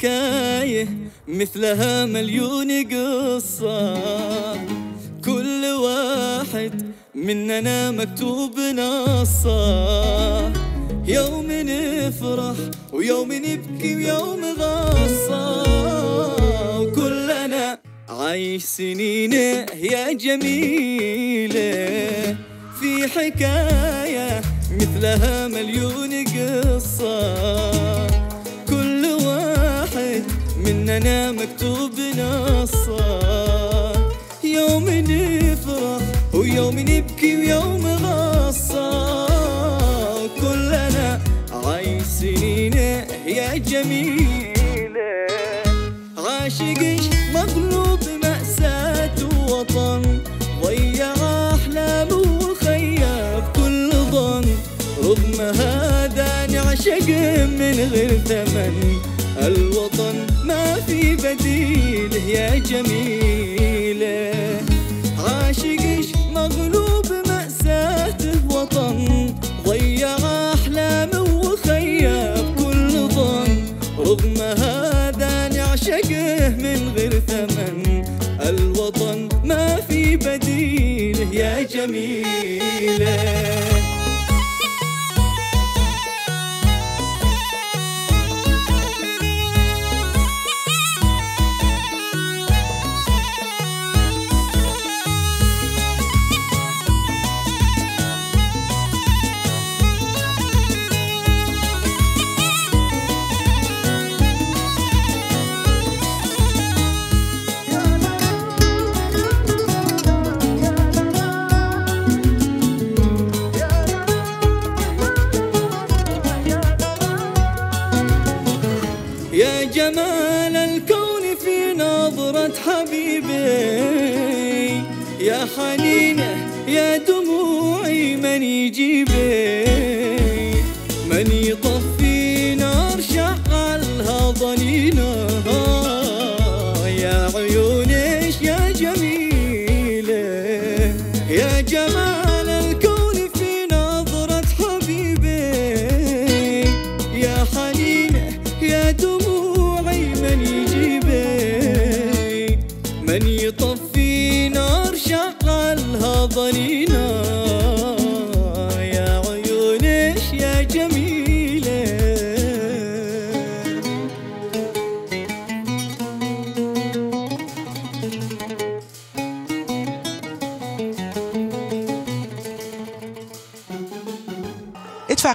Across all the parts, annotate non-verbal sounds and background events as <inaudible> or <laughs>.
حكاية مثلها مليون قصة. كل واحد مننا مكتوب نصة. يوم نفرح ويوم نبكي ويوم غصة وكلنا عايش سنينه يا جميلة. في حكاية مثلها مليون قصة. مننا مكتوب نصه يوم نفرح ويوم نبكي ويوم غصة كلنا عايش سنينه يا جميلة. ما في بديل يا جميلة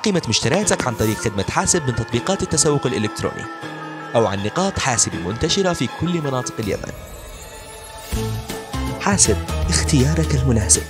قيمة مشترياتك عن طريق خدمة حاسب من تطبيقات التسوق الإلكتروني أو عن نقاط حاسب المنتشرة في كل مناطق اليمن. حاسب اختيارك المناسب.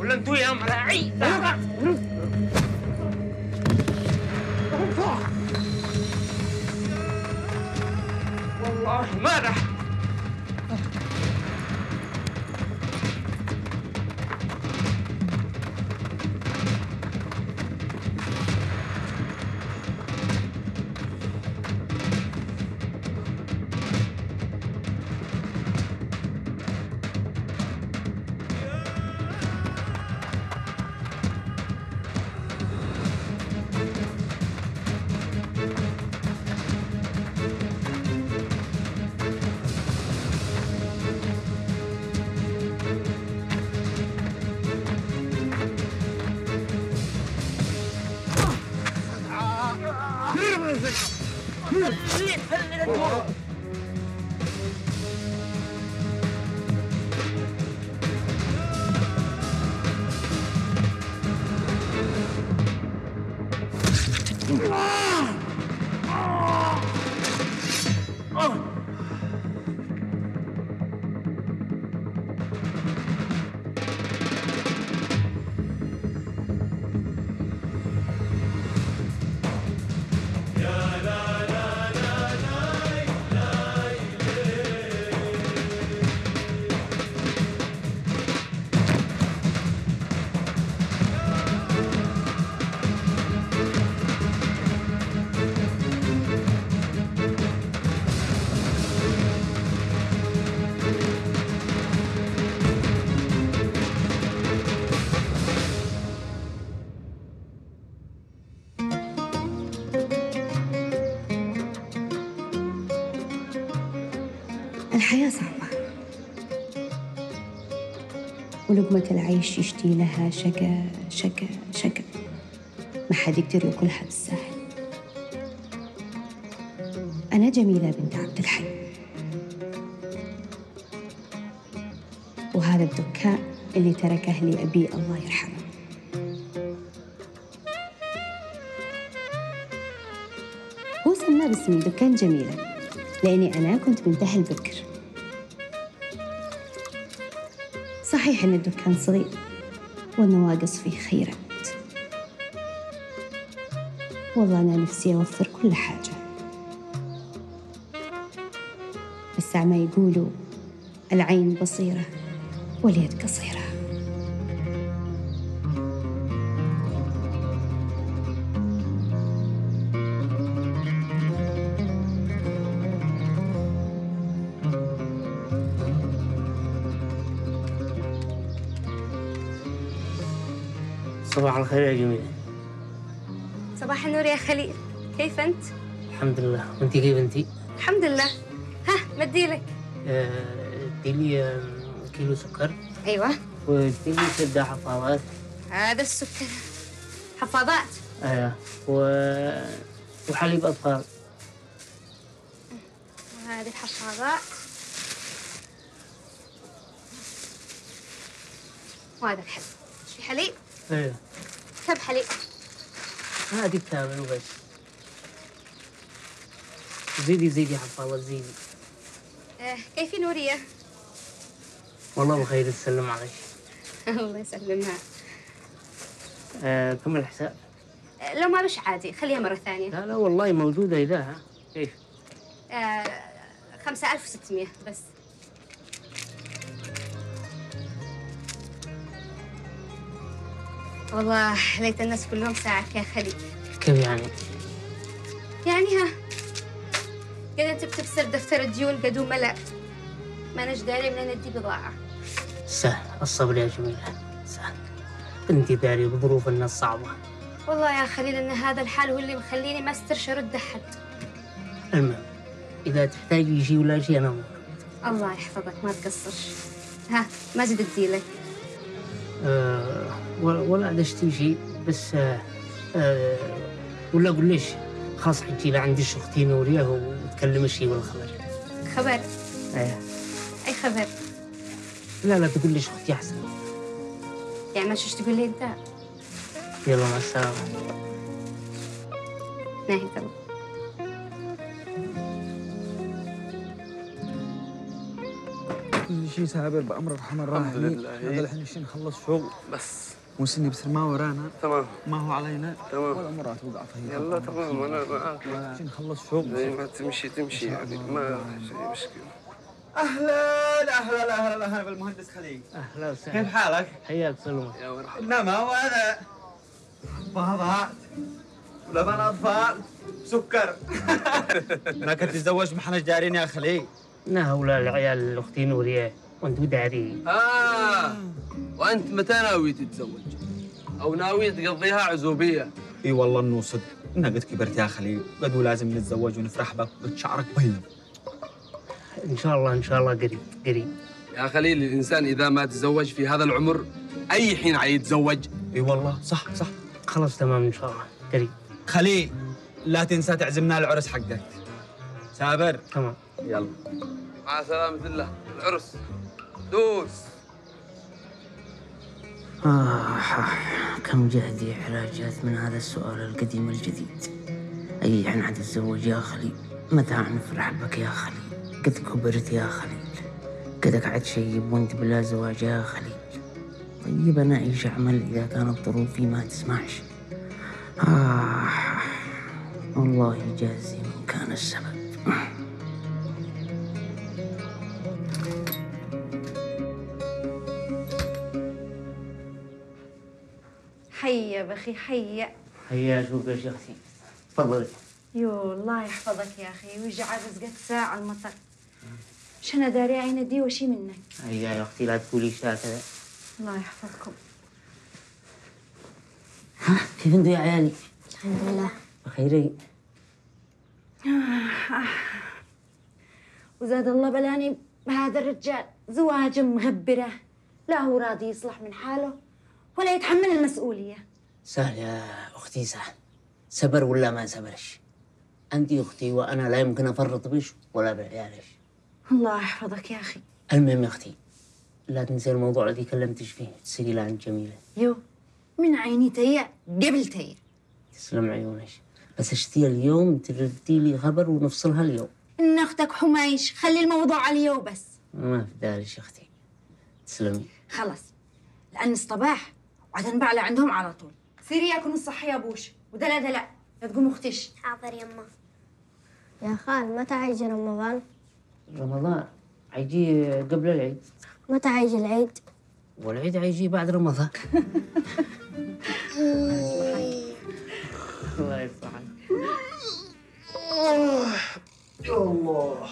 ولا أنتوا يا والله ولقمة العيش يشتي لها شقا شقا شقا ما حد يقدر يأكلها بالسهل. أنا جميلة بنت عبد الحي. وهذا الدكان اللي تركه لي أبي الله يرحمه. هو سماه باسمي دكان جميلة لأني أنا كنت بنت أهل صحيح إن الدكان صغير والنواقص فيه خيرات. والله أنا نفسي أوفر كل حاجة. بس عما يقولوا العين بصيرة واليد قصيرة. صباح الخير يا جميلة صباح النور يا خليل. كيف أنت؟ الحمد لله. وانت كيف انت؟ الحمد لله. ها مديلك اديلي آه، كيلو سكر. أيوة. واديلي سدة حفاضات هذا السكر. حفاضات أيوه و... وحليب أطفال. وهذه الحفاضات وهذا الحليب. في حليب؟ أيوه كم حليب. هذه كامل وبس زيدي زيدي حفاضات زيدي. آه كيف نورية؟ والله بخير تسلم عليك. <laughs> الله يسلمها. آه كم الحساب؟ آه لو ما بش عادي خليها مرة ثانية. لا لا والله موجودة إذا ها كيف؟ آه خمسة ألف وستمية بس. والله ليت الناس كلهم ساعك يا خليل كيف يعني؟ يعني ها قد أنت بتبصر دفتر الديون قدو ملأ ما داري منين ادي بضاعة. سهل الصبر يا جميلة سهل. انت داري بظروف الناس صعبة. والله يا خليل ان هذا الحال هو اللي مخليني ما استرش أرد أحد. المهم إذا تحتاجي شيء ولا شيء أنا موجود الله يحفظك ما تقصرش. ها ماجد اديلك آه. ولا ولا دشتي شيء بس آه آه ولا أقول ليش خلاص حجي لعند أختي نورية وتكلم الشيء والخبر خبر. آه. أي خبر؟ لا لا تقول ليش أختي أحسن. يعني ما شش تقول لي أنت؟ يلا مع السلامة ناهي الله كل شيء سابر بأمر الرحمن الرحيم. لله. هذا الحين نخلص شغل. بس. موسني بصير ما ورانا. تمام. ما هو علينا. تمام. ولا مرات وقع فيها يلا تمام. أنا معاك نخلص شغل زي ما تمشي تمشي يعني ما شيء مشكلة. أهلا أهلا أهلا أهلا بالمهندس خليل. أهلا كيف وسهلا حالك؟ حياك سلمى. يا مرحبا. انما وأنا بهضات ولبن أطفال سكر. <laughs> انك تتزوج محنش دارين يا خليل؟ نهولا العيال أختي نورية وأنت داري آه. وأنت متى ناوي تتزوج؟ أو ناوي تقضيها عزوبية؟ إي والله انه صدق إنها قد كبرت يا خليل قد لازم نتزوج ونفرح بك قد شعرك بيض إن شاء الله إن شاء الله قريب قريب. يا خليل الإنسان إذا ما تزوج في هذا العمر أي حين حيتزوج؟ إي والله صح صح. خلاص تمام إن شاء الله. قريب. خليل لا تنسى تعزمنا العرس حقك. سابر تمام. يلا. مع سلامة الله. العرس. دوس. آه كم جهدي علاجات من هذا السؤال القديم الجديد. أي حين حتتزوج يا خليل؟ متى حنفرح بك يا خليل؟ قد كبرت يا خليل. قد قعدت شيب وأنت بلا زواج يا خليل. طيب أنا إيش أعمل إذا كانت ظروفي ما تسمحش آه الله يجازي من كان السبب. حيا بخي حيا. هيا شوف يا شيختي تفضلي. يو الله يحفظك يا أخي ويجعل رزقك ساعة المطر. مش أنا داري عين دي وشي منك؟ هيا يا أختي لا تقولي هكذا. الله يحفظكم. ها كيف أنتوا يا عيالي؟ الحمد لله. بخيرين. وزاد الله بلاني بهذا الرجال زواج مغبرة لا هو راضي يصلح من حاله ولا يتحمل المسؤولية. سهل يا أختي سهل. سبر ولا ما سبرش؟ أنت أختي وأنا لا يمكن أفرط بش ولا بعيالش. الله يحفظك يا أخي. المهم يا أختي لا تنسي الموضوع الذي كلمتش فيه. تسألي عن جميلة. يو من عيني تيا قبل تيا تسلم عيونك بس اشتي اليوم؟ تردي لي خبر ونفصلها اليوم. إن أختك حمايش خلي الموضوع اليوم بس. ما في دارش يا أختي. تسلمي. خلص لأن الصباح وعدن على عندهم على طول. سيري ياكلوا الصحة يا بوش. ودلا دلا لا. تقوم اختش حاضر يما. يا خال متى هيجي رمضان؟ رمضان. حيجي قبل العيد. متى هيجي العيد؟ والعيد حيجي بعد رمضان. <laughs> الله يصلحك. يا الله.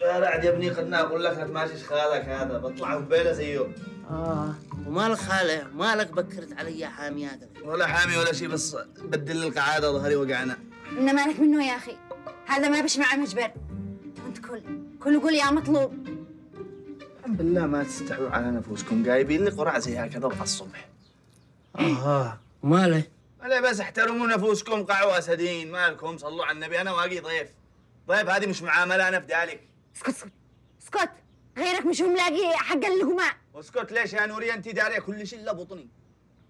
يا رعد يا ابني خدنا أقول لك لا تماشيش خالك هذا. بطلع قبيله زيه آه. ومالك خالة مالك بكرت علي يا حامي هذا ولا حامي ولا شيء بس بدل القعادة ظهري وقعنا. إن مالك منه يا أخي؟ هذا ما بش معه مجبر. أنت كل كل قول يا مطلوب. بالله ما تستحوا على نفوسكم جايبين لي قرعة زي هكذا على الصبح. آه. ماله؟ ولا بس احترموا نفوسكم قعوا أسدين. مالكم صلوا على النبي. أنا واقي ضيف. ضيف هذه مش معاملة أنا في ذلك. اسكت اسكت. اسكت. غيرك مش هو ملاقي حق اللقمة واسكت ليش يا نوري انت داريه كل شيء إلا بطني؟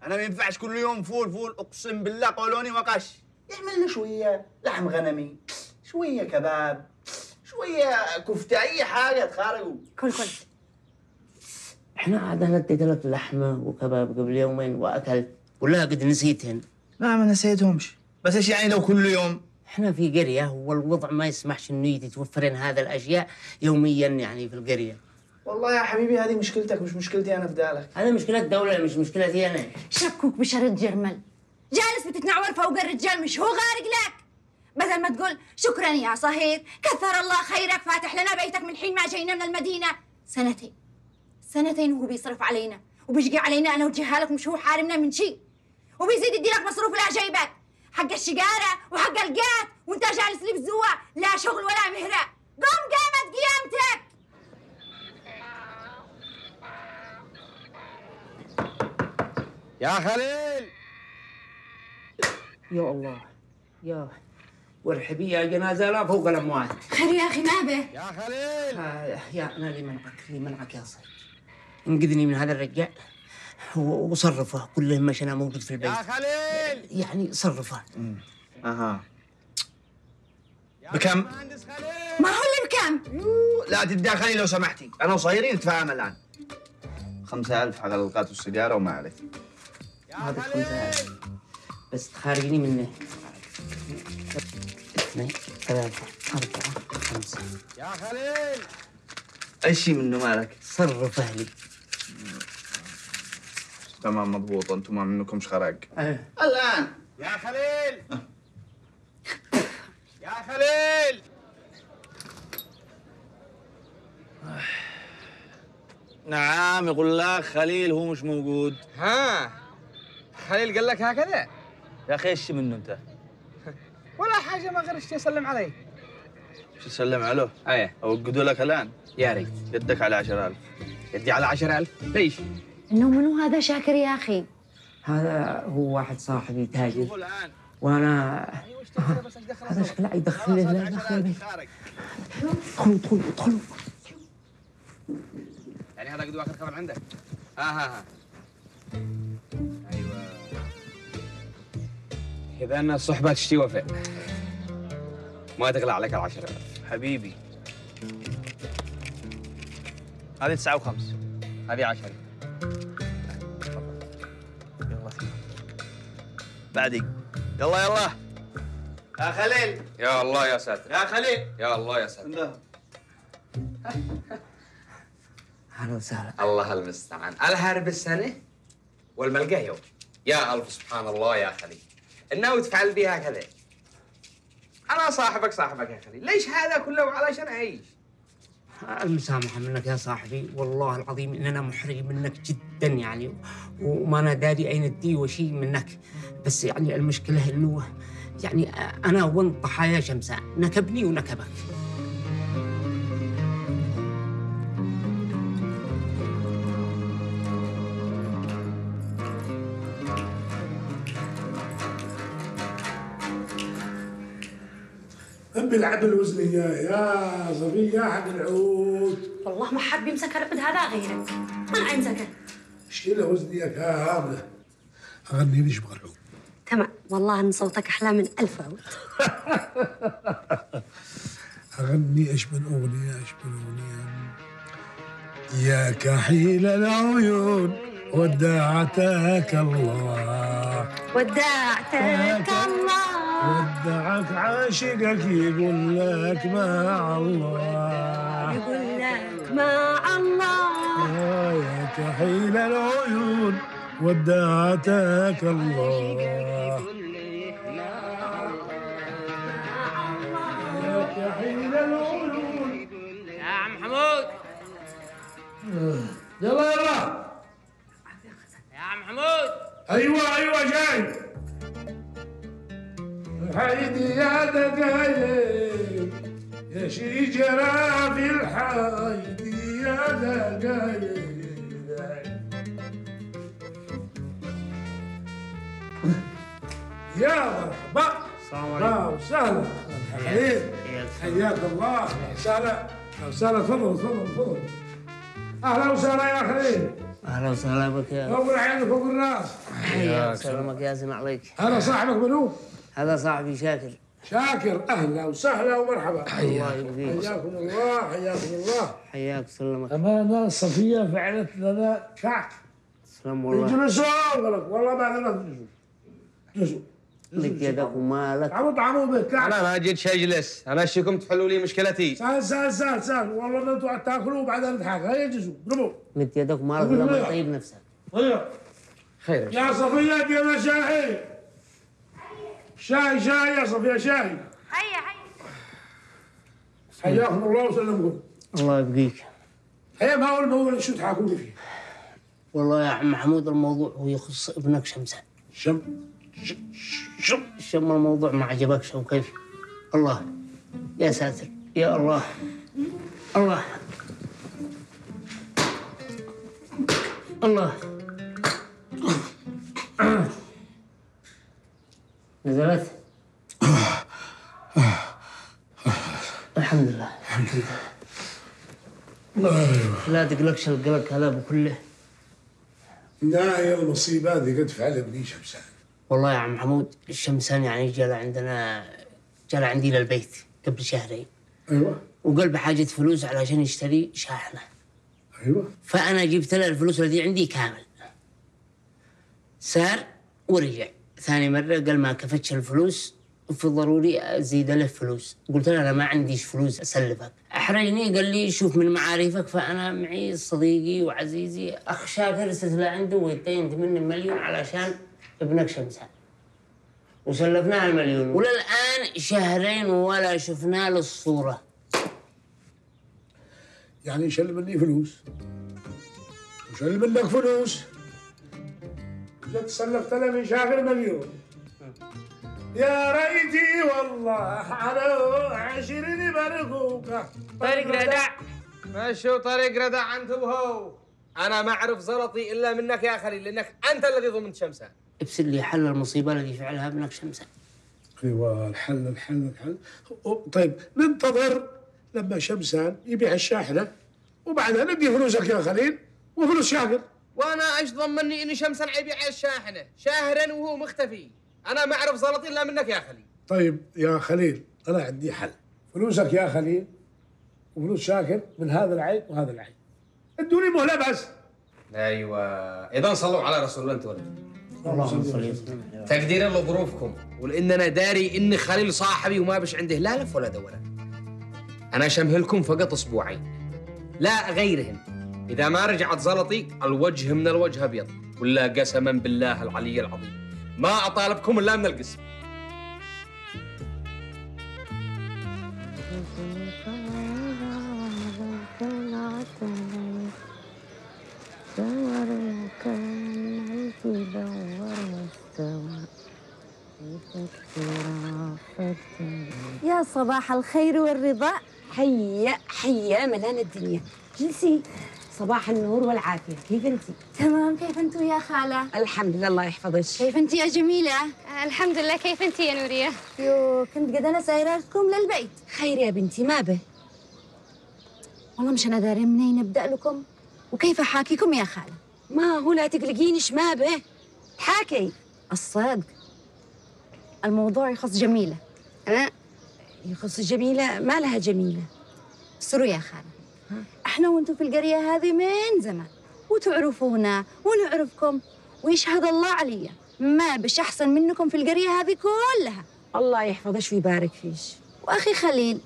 أنا ما ينفعش كل يوم فول فول أقسم بالله قولوني وقش يعمل لنا شوية لحم غنمي شوية كباب شوية كفتة أي حاجة تخارجوا كل كل. إحنا عاد أنا اديت لك لحمة وكباب قبل يومين واكلت ولا قد نسيتهن. لا ما نسيتهمش. بس إيش يعني لو كل يوم؟ إحنا في قرية والوضع ما يسمحش إنه يتوفرن هذا الأشياء يوميا يعني في القرية. والله يا حبيبي هذه مشكلتك مش مشكلتي أنا في ذلك هذا مشكلة الدولة مش مشكلتي أنا. شكوك بشرد جرمل جالس بتتنعور فوق الرجال مش هو غارق لك؟ بدل ما تقول شكرا يا صهيب كثر الله خيرك فاتح لنا بيتك من حين ما جينا من المدينة. سنتين سنتين وهو بيصرف علينا وبيشقي علينا أنا وجهالك مش هو حارمنا من شيء وبيزيد يديلك مصروف لا جيبك. حق الشقارة وحق القات وانت جالس لي بزوة لا شغل ولا مهرة. قم قامت قيامتك. يا خليل. يا الله. يا وارحبي يا جنازة لا فوق الاموات خير يا أخي ما به يا خليل. آه يا أنا لي منعك لي منعك يا صاحبي انقذني من هذا الرجال وصرفه. كل هم أنا موجود في البيت. يا خليل. يعني صرفه. أها. بكم؟ ما هو اللي بكم؟ لا تتداخلي لو سمحتي. أنا وصهيرين نتفاهم الآن. خمسة ألف حق الألقات والسيجارة وما عليك هذا خمسة آلاف. بس تخارجني منه. اثنين ثلاثة أربعة خمسة. يا خليل! أي شيء منه مالك؟ صرف أهلي. تمام مضبوط. أنتم ما منكمش خرق أه. الآن! يا خليل! يا خليل! نعم يقول لك خليل هو مش موجود. ها! خليل قال لك هكذا؟ يا أخي إيش منه أنت؟ <laughs> ولا حاجة ما غير اشتي اسلم علي. شو تسلم عليه؟ أيه. أوقدوا لك الآن. يا ريت. يدك على عشرة ألف. يدي على عشرة ألف؟ ليش؟ إنه منو هذا شاكر يا أخي؟ هذا هو واحد صاحبي تاجر. وأنا هذا شكله يدخل لا يدخل ادخلوا ادخلوا ادخلوا. يعني هذا قد واخذ خبر عندك ها ها ها إذا أن الصحبه تشتي وفاء. ما تغلى عليك العشرة. حبيبي. هذه تسعة وخمس. هذه عشرة. يلا خير. بعدي يلا يلا. يا خليل. يا الله يا ساتر. يا خليل. يا الله يا ساتر. أهلا وسهلا. الله المستعان. الهرب السنة والملقى يوم. يا ألف سبحان الله يا خليل. الناوي تفعل بها كذا. أنا صاحبك صاحبك يا خليل. ليش هذا كله علشان أعيش؟ المسامحة منك يا صاحبي. والله العظيم إن أنا محرج منك جدا يعني وما أنا داري أين الدي وشيء منك. بس يعني المشكلة إنه يعني أنا وانت ضحايا شمسان نكبني ونكبك. بيلعب الوزنية يا صفية حق العود. والله ما حد بيمسك العود هذا غيرك. ما امسكه شيل وزنية كاملة أغني ليش يبغى العود. تمام. والله إن صوتك أحلى من ألف عود. <laughs> أغني إيش من أغنية إيش من أغنية يا كحيل العيون. ودعتك الله ودعتك الله. ودعك عاشقك يقول لك مع الله. يقول لك مع الله. آه يا كحيل العيون. ودعتك الله. يا كحيل العيون. يا عم حمود. يلا يلا. يا عم حمود أيوه أيوه جاي. حيدي يا دقايق يا شجرة في الحيدي يا دقايق يا مرحبا. السلام الله وسهلا. حبيب حياك الله. وسهلا. أهلا وسهلا. تفضل تفضل تفضل. أهلا وسهلا يا خليل أهلا وسهلا بك يا فوق العين وفوق الراس. حياك سلامك ياسم عليك. هذا صاحبك منو؟ هذا صاحبي شاكر. شاكر. أهلا وسهلا ومرحبا. الله يبقيك حياكم الله حياكم الله. حياك سلمك امانه صفية فعلت لنا شعك سلام والله. اجلسوا والله ما لنا تجلسوا اجلسوا. لك يدك ومالك عمو طعموا بك أنا ما جيت أجلس. أنا اشيكم تحلوا لي مشكلتي. سهل سهل سهل سهل والله أنتم تاكلوا وبعدين نضحك هيا اجلسوا اضربوا مد يدك ومالك لك. تطيب نفسك. طيب خير. يا صفية دينا شاي شاي شاي يا صفية شاي هيا هيا. حياكم الله وسلمكم. الله يبقيك. هيا ما هو الموضوع شو تحاكوني فيه؟ والله يا عم محمود الموضوع هو يخص ابنك شمسان شم شم شم الموضوع؟ ما عجبكش أو كيف؟ الله يا ساتر يا الله الله الله. نزلت؟ الحمد لله الحمد لله لا تقلقش القلق هذا بكله. لا هي المصيبه هذه قد فعل ابني شمسان. والله يا عم محمود الشمسان يعني جاء عندنا جاء عندي للبيت قبل شهرين. أيوه. وقال بحاجة فلوس علشان يشتري شاحنة. أيوه. فأنا جبت له الفلوس التي عندي كامل. سار ورجع. ثاني مرة قال ما كفتش الفلوس في ضروري أزيد له فلوس. قلت له أنا ما عنديش فلوس أسلفك. أحرجني قال لي شوف من معارفك فأنا معي صديقي وعزيزي أخ شاكر ارسل له عنده ويتين مني مليون علشان ابنك شمسان وسلفناه المليون. وللآن شهرين ولا شفنا له الصورة يعني يشل مني فلوس. وشل منك فلوس. جت سلفت له من شاغل مليون يا ريتي والله على عشرين برقوقة طريق ردع مشوا طريق ردع أنت وهو. أنا ما أعرف زلطي إلا منك يا خليل لأنك أنت الذي ضمنت شمسان ابسل لي حل المصيبة التي فعلها ابنك شمسان أيوه الحل الحل الحل. طيب ننتظر لما شمسان يبيع الشاحنة وبعدها ندي فلوسك يا خليل وفلوس شاكر. وأنا إيش ضمني إن شمسا يبيع الشاحنة شهرا وهو مختفي. أنا ما أعرف زلط إلا منك يا خليل. طيب يا خليل أنا عندي حل. فلوسك يا خليل وفلوس شاكر من هذا العين وهذا العين ادوني مهلة بس. أيوه إذا صلوا على رسول الله أنت ولد. اللهم صل تقديرا لظروفكم. ولإن أنا داري ان خليل صاحبي وما بش عنده لا لف ولا دولة. أنا اشمهلكم فقط أسبوعين. لا غيرهن إذا ما رجعت زلطي الوجه من الوجه أبيض. ولا قسما بالله العلي العظيم. ما أطالبكم إلا من القسم. يا صباح الخير والرضا. حيا حيا ملان الدنيا. جلسي. صباح النور والعافية. كيف انت؟ تمام. كيف انتو يا خالة؟ الحمد لله الله يحفظك. كيف انت يا جميلة؟ الحمد لله. كيف انت يا نورية؟ يو كنت قد أنا سايرة لكم للبيت. خير يا بنتي ما به. والله مش أنا داري منين أبدأ لكم؟ وكيف احاكيكم يا خالة؟ ما هو لا تقلقينش ما به. تحاكي. الصدق. الموضوع يخص جميلة. أنا يخص جميلة؟ ما لها جميلة. سروا يا خالة. إحنا وأنتم في القرية هذه من زمان. وتعرفونا ونعرفكم. ويشهد الله علي ما بش أحسن منكم في القرية هذه كلها. الله يحفظك ويبارك فيش. وأخي خليل.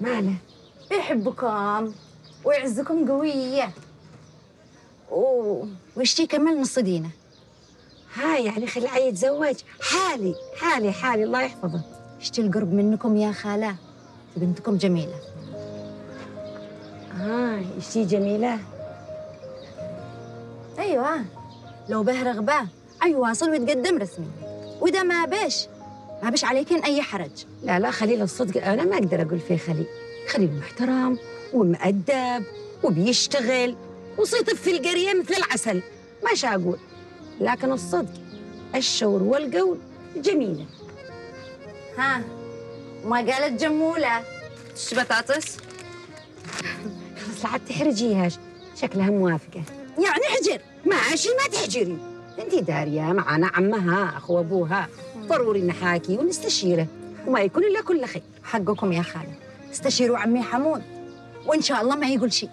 ماله يحبكم. ويعزكم قوية. و... ويشتي كمل نص دينه ها يعني خلعي يتزوج. حالي حالي حالي. الله يحفظه. يشتي القرب منكم يا خالة؟ بنتكم جميلة. ها اشتي جميلة؟ أيوه. لو به رغبة. يواصل ويتقدم رسمي. وإذا ما بش ما بش عليكن أي حرج. لا لا خليل الصدق. أنا ما أقدر أقول فيه خليل. خليل محترم ومؤدب وبيشتغل. وصيطف في القرية مثل العسل ما أقول. لكن الصدق الشور والقول جميلة. ها ما قالت جمولة. إيش بطاطس؟ خلاص لا عاد تحرجيهاش شكلها موافقة. يعني حجر ماشي ما تحجري. انت دارية معنا عمها أخو أبوها. ضروري نحاكي ونستشيره. وما يكون إلا كل خير. حقكم يا خالة. استشيروا عمي حمود. وإن شاء الله ما يقول شيء.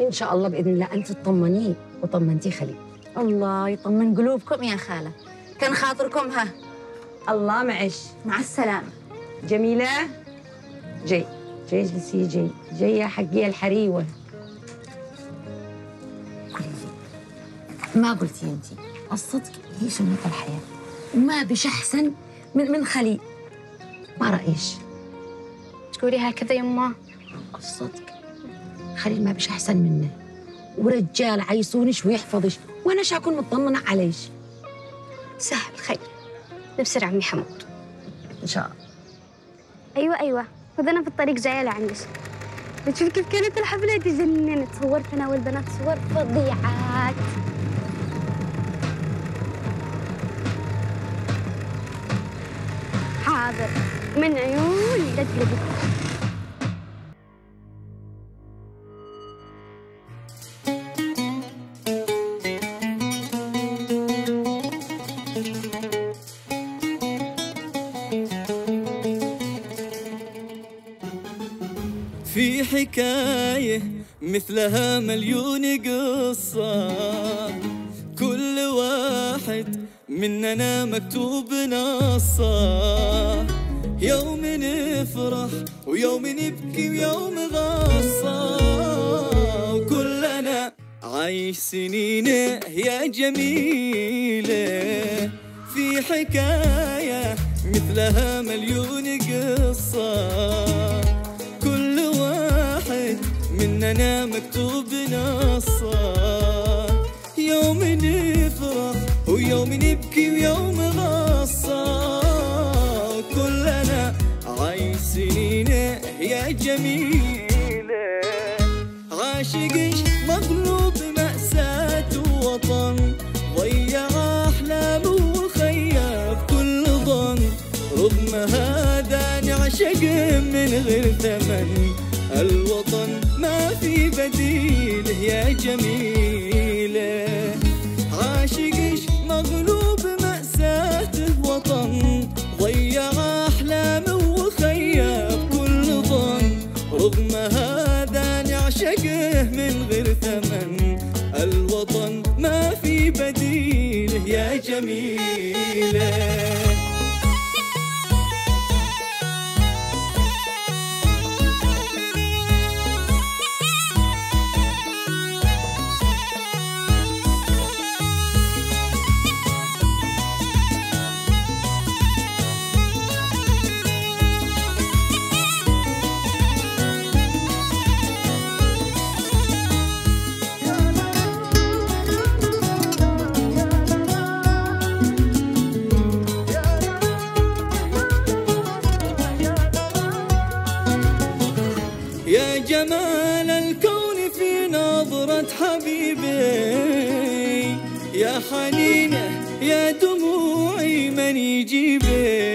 إن شاء الله بإذن الله أنت تطمنيه وطمنتي خليل. الله يطمن قلوبكم يا خالة. كان خاطركم ها. الله معش. مع السلامة. جميلة؟ جي جي اجلسي جي جي يا حقي الحريوة. ما قلتي أنت. الصدق هي سنة الحياة. وما بش أحسن من من خليل. ما رأيش. تقولي هكذا يما الصدق. خليل ما بش أحسن منه. ورجال عيسونش ويحفظش وأنا شا أكون مطمنة عليش؟ سهل خير. نبصر عمي حمود. إن شاء الله. أيوه أيوه. خذ أنا في الطريق جاية لعندك بتشوف كيف كانت الحفلة؟ تجنن تصورت أنا والبنات صور فظيعات. حاضر. من عيوني تجربة مثلها مليون قصة. كل واحد مننا مكتوب نصة. يوم نفرح ويوم نبكي ويوم غصة وكلنا عايش سنينه يا جميلة. في حكاية مثلها مليون قصة. مننا مكتوب نصه يوم نفرح ويوم نبكي ويوم غصة كلنا عايش سنينه يا جميلة عاشق مغلوب مأساة وطن. ضيع أحلامه وخيب كل ظن. رغم هذا نعشق من غير ثمن الوطن. ما في بديله يا جميلة. عاشقش مغلوب مأساته وطن ضيع أحلامه وخيب كل ظن. رغم هذا نعشقه من غير ثمن. الوطن ما في بديله يا جميلة. حنينة يا